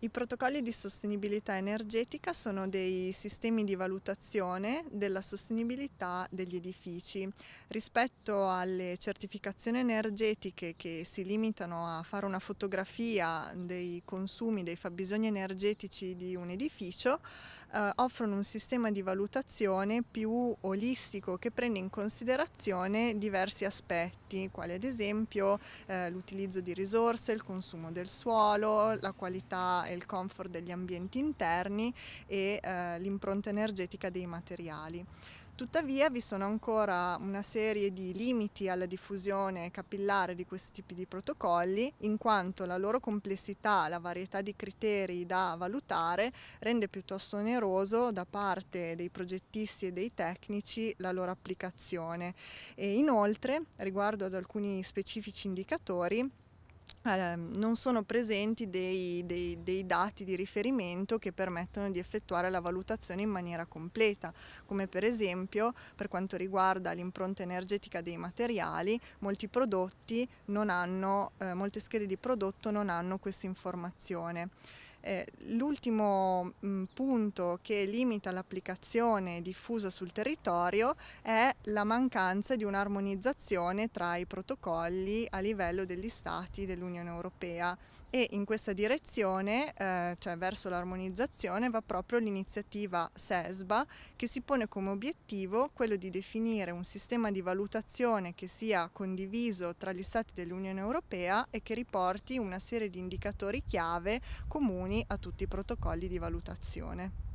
I protocolli di sostenibilità energetica sono dei sistemi di valutazione della sostenibilità degli edifici. Rispetto alle certificazioni energetiche che si limitano a fare una fotografia dei consumi, dei fabbisogni energetici di un edificio, eh, offrono un sistema di valutazione più olistico che prende in considerazione diversi aspetti, quali ad esempio eh, l'utilizzo di risorse, il consumo del suolo, la qualità e il comfort degli ambienti interni e eh, l'impronta energetica dei materiali. Tuttavia vi sono ancora una serie di limiti alla diffusione capillare di questi tipi di protocolli, in quanto la loro complessità, la varietà di criteri da valutare rende piuttosto oneroso da parte dei progettisti e dei tecnici la loro applicazione. E inoltre, riguardo ad alcuni specifici indicatori, eh, non sono presenti dei, dei, dei, dati di riferimento che permettono di effettuare la valutazione in maniera completa, come per esempio per quanto riguarda l'impronta energetica dei materiali, molti prodotti non hanno, eh, molte schede di prodotto non hanno questa informazione. Eh, l'ultimo mh, mm, punto che limita l'applicazione diffusa sul territorio è la mancanza di un'armonizzazione tra i protocolli a livello degli Stati dell'Unione Europea. E in questa direzione, eh, cioè verso l'armonizzazione, va proprio l'iniziativa SESBA che si pone come obiettivo quello di definire un sistema di valutazione che sia condiviso tra gli Stati dell'Unione Europea e che riporti una serie di indicatori chiave comuni a tutti i protocolli di valutazione.